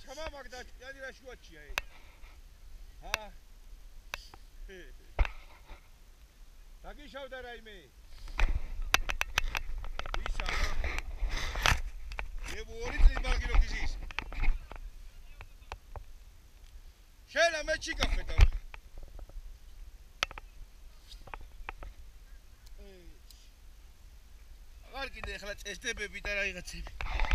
ჩამამაგდა ჭიანი რა შუაჩია ე ჰა? დაგიშავდა რაიმე? ისა მე ორი წლის მაგირო გიზის შენ ამე ჩი გაფეტა. აღარ კიდე ახლა წესდებები და რაღაცები